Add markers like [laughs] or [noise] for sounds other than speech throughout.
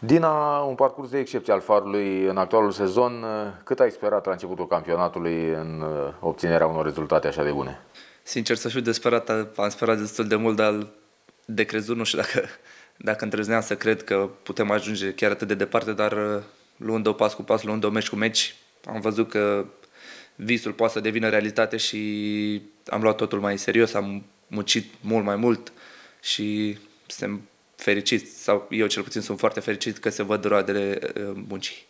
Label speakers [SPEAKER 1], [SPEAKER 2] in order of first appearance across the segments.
[SPEAKER 1] Dina, un parcurs de excepție al Farului în actualul sezon, cât ai sperat la începutul campionatului în obținerea unor rezultate așa de bune?
[SPEAKER 2] Sincer să fiu desperat, am sperat destul de mult, dar de crezut nu știu [laughs] dacă, dacă îndrăzneam să cred că putem ajunge chiar atât de departe, dar luând-o pas cu pas, luând-o meci cu meci, am văzut că visul poate să devină realitate și am luat totul mai serios, am muncit mult mai mult și suntem fericiți, sau eu cel puțin sunt foarte fericit că se văd roadele uh, muncii.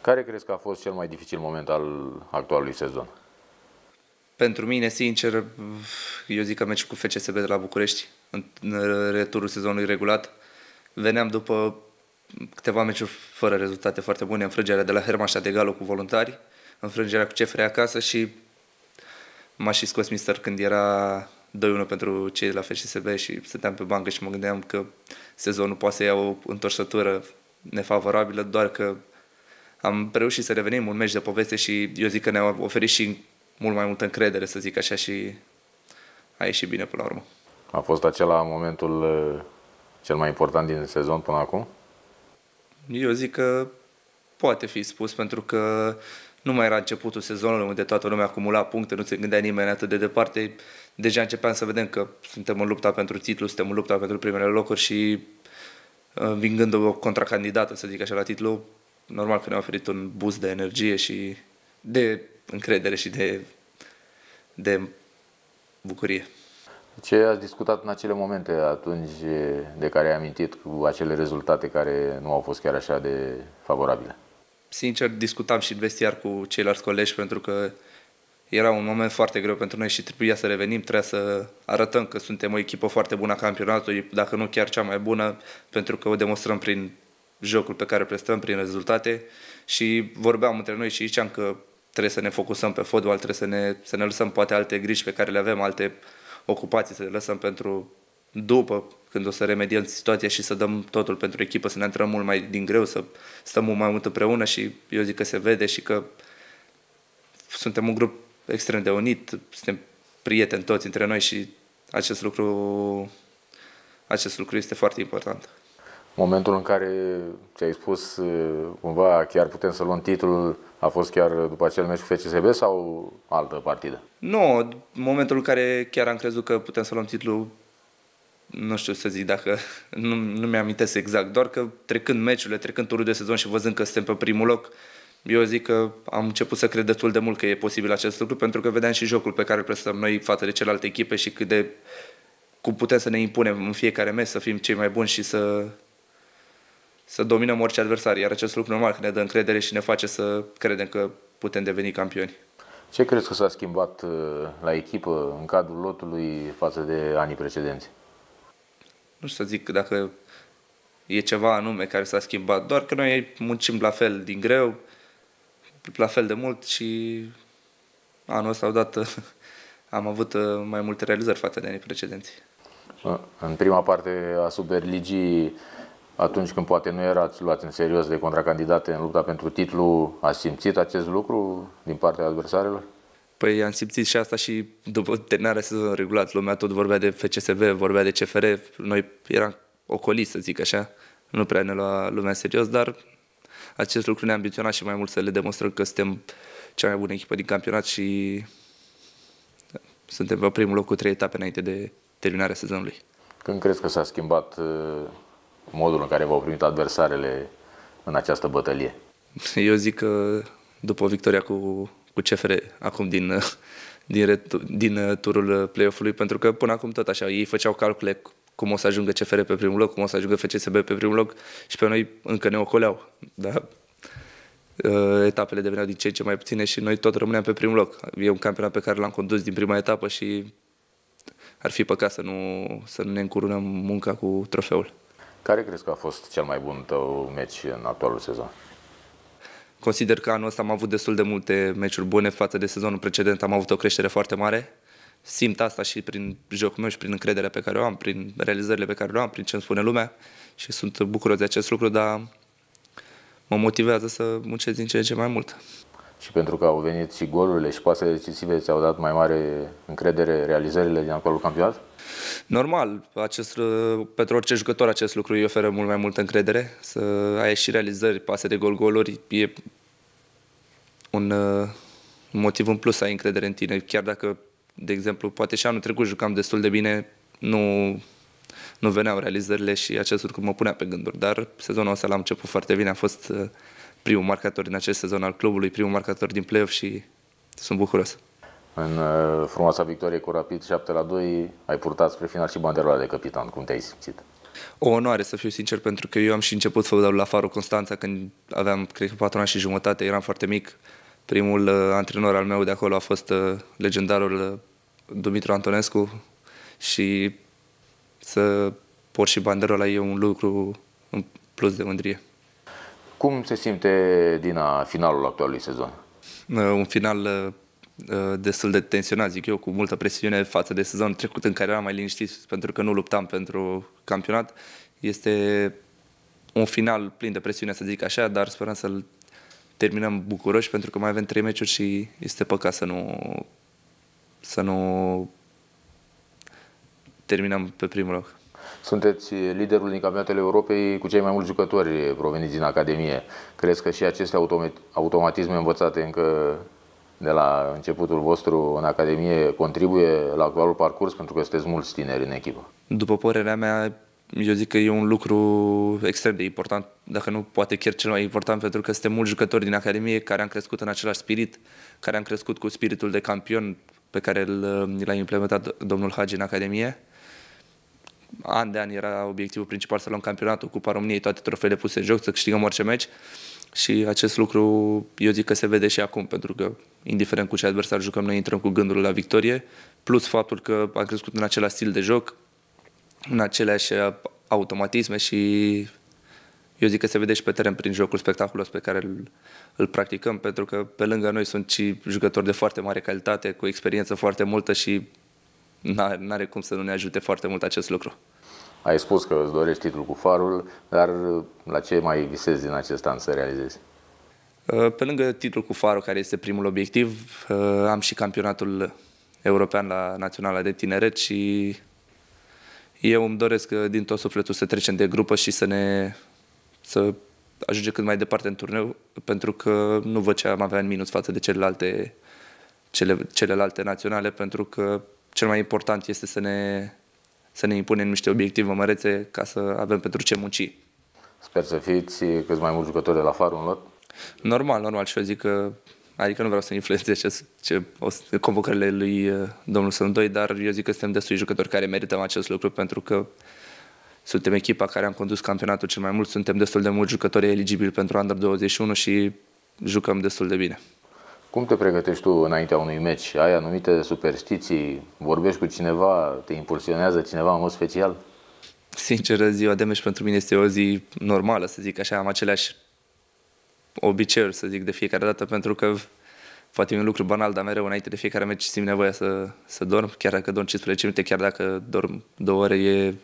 [SPEAKER 1] Care crezi că a fost cel mai dificil moment al actualului sezon?
[SPEAKER 2] Pentru mine, sincer, eu zic că meciul cu FCSB de la București, în returul sezonului regulat, veneam după câteva meciuri fără rezultate foarte bune, înfrângerea de la Hermașa de Galo cu voluntari, înfrângerea cu CFR acasă și m-a și scos mister când era 2-1 pentru cei de la FCSB și stăteam pe bancă și mă gândeam că sezonul poate să ia o întorsătură nefavorabilă, doar că am reușit să revenim un meci de poveste și eu zic că ne-a oferit și mult mai multă încredere, să zic așa, și a ieșit bine până la urmă.
[SPEAKER 1] A fost acela momentul uh, cel mai important din sezon până acum?
[SPEAKER 2] Eu zic că poate fi spus, pentru că nu mai era începutul sezonului unde toată lumea acumula puncte, nu se gândea nimeni atât de departe. Deja începeam să vedem că suntem în lupta pentru titlu, suntem în lupta pentru primele locuri și uh, învingând o contracandidată, să zic așa, la titlu, normal că ne-a oferit un boost de energie și de încredere și de, de bucurie.
[SPEAKER 1] Ce ați discutat în acele momente atunci de care ai amintit cu acele rezultate care nu au fost chiar așa de favorabile?
[SPEAKER 2] Sincer, discutam și vestiar cu ceilalți colegi pentru că era un moment foarte greu pentru noi și trebuia să revenim, trebuia să arătăm că suntem o echipă foarte bună a campionatului, dacă nu chiar cea mai bună, pentru că o demonstrăm prin jocul pe care prestăm, prin rezultate. Și vorbeam între noi și ziceam că trebuie să ne focusăm pe fotbal, trebuie să ne, să ne lăsăm poate alte griji pe care le avem, alte ocupații, să le lăsăm pentru după, când o să remediem situația și să dăm totul pentru echipă, să ne antrenăm mult mai din greu, să stăm mult mai mult împreună și eu zic că se vede și că suntem un grup extrem de unit, suntem prieteni toți între noi și acest lucru, acest lucru este foarte important.
[SPEAKER 1] Momentul în care ți-ai spus cumva chiar putem să luăm titlul a fost chiar după acel meci cu FCSB sau altă partidă?
[SPEAKER 2] Nu, momentul în care chiar am crezut că putem să luăm titlul nu știu să zic dacă, [laughs] nu, nu mi-amintesc exact, doar că trecând meciurile, trecând turul de sezon și văzând că suntem pe primul loc, eu zic că am început să cred destul de mult că e posibil acest lucru, pentru că vedeam și jocul pe care îl prestăm noi față de celelalte echipe și cât de cum putem să ne impunem în fiecare meci, să fim cei mai buni și să, să dominăm orice adversar. Iar acest lucru normal că ne dă încredere și ne face să credem că putem deveni campioni.
[SPEAKER 1] Ce crezi că s-a schimbat uh, la echipă în cadrul lotului față de anii precedenți?
[SPEAKER 2] Nu știu să zic dacă e ceva anume care s-a schimbat, doar că noi muncim la fel din greu, la fel de mult și anul ăsta odată [laughs] am avut uh, mai multe realizări față de anii precedenți.
[SPEAKER 1] În prima parte a Superligii, atunci când poate nu erați luați în serios de contracandidate în lupta pentru titlu, ați simțit acest lucru din partea adversarilor?
[SPEAKER 2] Păi am simțit și asta și după terminarea sezonului regulat. Lumea tot vorbea de FCSB, vorbea de CFR. Noi eram ocoliți, să zic așa. Nu prea ne lua lumea serios, dar acest lucru ne-a ambiționat și mai mult să le demonstrăm că suntem cea mai bună echipă din campionat și suntem pe primul loc cu trei etape înainte de terminarea sezonului.
[SPEAKER 1] Când crezi că s-a schimbat uh, modul în care v-au primit adversarele în această bătălie? [laughs]
[SPEAKER 2] Eu zic că după victoria cu, cu CFR, acum din, din, din turul play-off-ului, pentru că până acum tot așa, ei făceau calcule cum o să ajungă CFR pe primul loc, cum o să ajungă FCSB pe primul loc și pe noi încă ne ocoleau. Da? Uh, etapele deveneau din ce în ce mai puține și noi tot rămâneam pe primul loc. E un campionat pe care l-am condus din prima etapă și ar fi păcat să nu, să nu ne încurunăm munca cu trofeul.
[SPEAKER 1] Care crezi că a fost cel mai bun tău meci în actualul sezon?
[SPEAKER 2] Consider că anul ăsta am avut destul de multe meciuri bune față de sezonul precedent. Am avut o creștere foarte mare simt asta și prin jocul meu și prin încrederea pe care o am, prin realizările pe care le am, prin ce îmi spune lumea și sunt bucuros de acest lucru, dar mă motivează să muncesc din ce în ce mai mult.
[SPEAKER 1] Și pentru că au venit și golurile și pasele decisive, ți-au dat mai mare încredere realizările din actualul campionat?
[SPEAKER 2] Normal, acest, uh, pentru orice jucător acest lucru îi oferă mult mai multă încredere. Să ai și realizări, pase de gol-goluri, e un uh, motiv în plus să ai încredere în tine. Chiar dacă, de exemplu, poate și anul trecut jucam destul de bine, nu, nu veneau realizările și acest lucru mă punea pe gânduri. Dar sezonul ăsta l-am început foarte bine, a fost uh, primul marcator din acest sezon al clubului, primul marcator din play-off și sunt bucuros.
[SPEAKER 1] În uh, frumoasa victorie cu Rapid 7 la 2 ai purtat spre final și banderola de capitan. Cum te-ai simțit?
[SPEAKER 2] O onoare, să fiu sincer, pentru că eu am și început fotbalul la Faro Constanța când aveam, cred că, 4 ani și jumătate, eram foarte mic. Primul uh, antrenor al meu de acolo a fost uh, legendarul uh, Dumitru Antonescu și să port și banderola e un lucru în plus de mândrie.
[SPEAKER 1] Cum se simte Dina finalul actualului sezon?
[SPEAKER 2] Uh, un final uh, uh, destul de tensionat, zic eu, cu multă presiune față de sezonul trecut în care eram mai liniștit pentru că nu luptam pentru campionat. Este un final plin de presiune, să zic așa, dar sperăm să-l terminăm bucuroși pentru că mai avem trei meciuri și este păcat să nu, să nu terminăm pe primul loc.
[SPEAKER 1] Sunteți liderul din campionatele Europei cu cei mai mulți jucători proveniți din Academie. Crezi că și aceste automatisme învățate încă de la începutul vostru în Academie contribuie la actualul parcurs pentru că sunteți mulți tineri în echipă?
[SPEAKER 2] După părerea mea, eu zic că e un lucru extrem de important, dacă nu poate chiar cel mai important, pentru că suntem mulți jucători din Academie care am crescut în același spirit, care am crescut cu spiritul de campion pe care l-a implementat domnul Hagi în Academie an de an era obiectivul principal să luăm campionatul, Cupa României, toate trofeele puse în joc, să câștigăm orice meci. Și acest lucru, eu zic că se vede și acum, pentru că, indiferent cu ce adversar jucăm, noi intrăm cu gândul la victorie, plus faptul că am crescut în același stil de joc, în aceleași automatisme și eu zic că se vede și pe teren prin jocul spectaculos pe care îl, îl practicăm, pentru că pe lângă noi sunt și jucători de foarte mare calitate, cu experiență foarte multă și nu are cum să nu ne ajute foarte mult acest lucru.
[SPEAKER 1] Ai spus că îți dorești titlul cu farul, dar la ce mai visezi din acest an să realizezi?
[SPEAKER 2] Uh, pe lângă titlul cu farul, care este primul obiectiv, uh, am și campionatul european la Naționala de Tineret și eu îmi doresc uh, din tot sufletul să trecem de grupă și să ne să ajungem cât mai departe în turneu, pentru că nu văd ce am avea în minus față de celelalte, cele, celelalte naționale, pentru că cel mai important este să ne, să ne impunem niște obiective mărețe ca să avem pentru ce munci.
[SPEAKER 1] Sper să fiți câți mai mulți jucători de la farul în lot?
[SPEAKER 2] Normal, normal și eu zic că Adică nu vreau să influențez ce, ce, convocările lui uh, domnul Sândoi, dar eu zic că suntem destui jucători care merităm acest lucru pentru că suntem echipa care am condus campionatul cel mai mult, suntem destul de mulți jucători eligibili pentru Under 21 și jucăm destul de bine.
[SPEAKER 1] Cum te pregătești tu înaintea unui meci? Ai anumite superstiții? Vorbești cu cineva? Te impulsionează cineva în mod special?
[SPEAKER 2] Sincer, ziua de meci pentru mine este o zi normală, să zic așa. Am aceleași obiceiuri, să zic, de fiecare dată, pentru că poate e un lucru banal, dar mereu înainte de fiecare meci simt nevoia să, să dorm, chiar dacă dorm 15 minute, chiar dacă dorm două ore, e,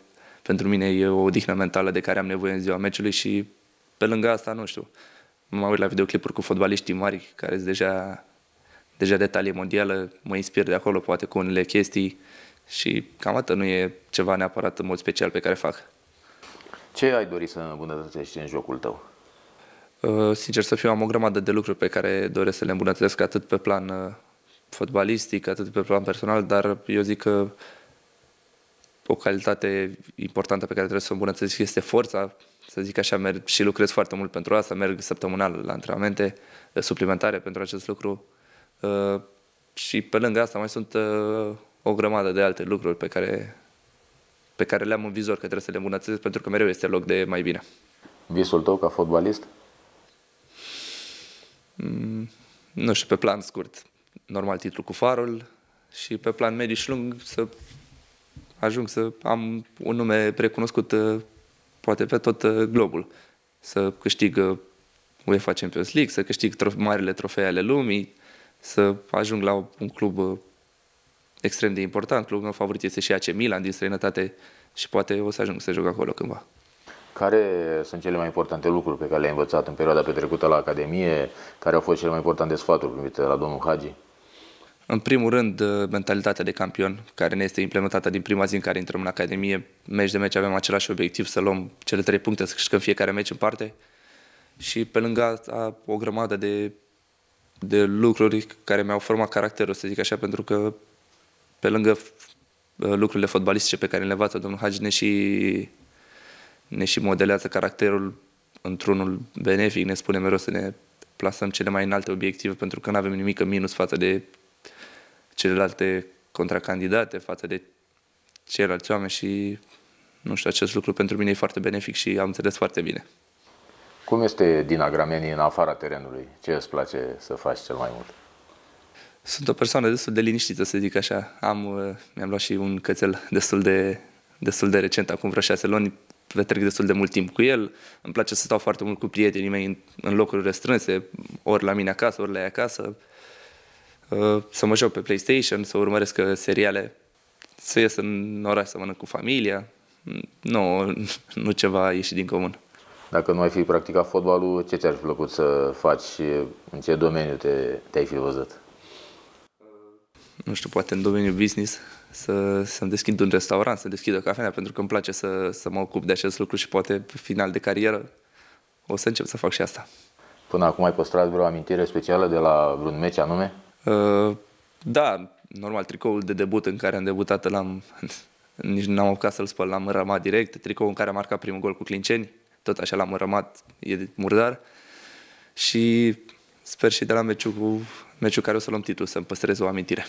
[SPEAKER 2] pentru mine e o odihnă mentală de care am nevoie în ziua meciului și pe lângă asta, nu știu, mă uit la videoclipuri cu fotbaliștii mari care sunt deja, deja de talie mondială, mă inspir de acolo poate cu unele chestii și cam atât, nu e ceva neapărat în mod special pe care fac.
[SPEAKER 1] Ce ai dori să îmbunătățești în jocul tău?
[SPEAKER 2] Uh, sincer să fiu, am o grămadă de lucruri pe care doresc să le îmbunătățesc atât pe plan uh, fotbalistic, atât pe plan personal, dar eu zic că o calitate importantă pe care trebuie să o îmbunătățesc este forța să zic așa, merg și lucrez foarte mult pentru asta, merg săptămânal la antrenamente eh, suplimentare pentru acest lucru uh, și pe lângă asta mai sunt uh, o grămadă de alte lucruri pe care, pe care le am în vizor că trebuie să le îmbunătățesc pentru că mereu este loc de mai bine.
[SPEAKER 1] Visul tău ca fotbalist?
[SPEAKER 2] Mm, nu știu, pe plan scurt, normal titlu cu farul și pe plan mediu și lung să ajung să am un nume precunoscut poate pe tot uh, globul. Să câștig UEFA Champions League, să câștig trof- marile trofee ale lumii, să ajung la un club uh, extrem de important. Clubul meu favorit este și AC Milan din străinătate și poate o să ajung să joc acolo cândva.
[SPEAKER 1] Care sunt cele mai importante lucruri pe care le-ai învățat în perioada petrecută la Academie? Care au fost cele mai importante sfaturi primite la domnul Hagi?
[SPEAKER 2] În primul rând, uh, mentalitatea de campion, care ne este implementată din prima zi în care intrăm în Academie. Meci de meci avem același obiectiv, să luăm cele trei puncte, să câștigăm fiecare meci în parte. Și pe lângă asta, o grămadă de, de lucruri care mi-au format caracterul, să zic așa, pentru că pe lângă uh, lucrurile fotbalistice pe care le învață domnul Hagi, ne și, ne și modelează caracterul într-unul benefic, ne spune mereu să ne plasăm cele mai înalte obiective, pentru că nu avem nimic în minus față de celelalte contracandidate, față de ceilalți oameni și nu știu, acest lucru pentru mine e foarte benefic și am înțeles foarte bine.
[SPEAKER 1] Cum este din Agramenii în afara terenului? Ce îți place să faci cel mai mult?
[SPEAKER 2] Sunt o persoană destul de liniștită, să zic așa. Am, uh, mi-am luat și un cățel destul de, destul de recent, acum vreo șase luni, petrec destul de mult timp cu el. Îmi place să stau foarte mult cu prietenii mei în, în locuri restrânse, ori la mine acasă, ori la ei acasă. Uh, să mă joc pe PlayStation, să urmăresc uh, seriale, să ies în oraș să mănânc cu familia. Nu, [laughs] nu ceva ieșit din comun.
[SPEAKER 1] Dacă nu ai fi practicat fotbalul, ce ți-ar fi plăcut să faci și în ce domeniu te, te-ai fi văzut?
[SPEAKER 2] Nu știu, poate în domeniul business, să, să-mi deschid un restaurant, să deschid o cafenea, pentru că îmi place să, să mă ocup de acest lucru și poate pe final de carieră o să încep să fac și asta.
[SPEAKER 1] Până acum ai păstrat vreo amintire specială de la vreun meci anume?
[SPEAKER 2] Uh, da, normal, tricoul de debut în care am debutat l-am, [laughs] nici n-am apucat să-l spăl, l-am rămat direct, tricoul în care am marcat primul gol cu Clinceni, tot așa l-am rămat, e murdar și sper și de la meciul, cu, meciul care o să luăm titlul să-mi păstrez o amintire.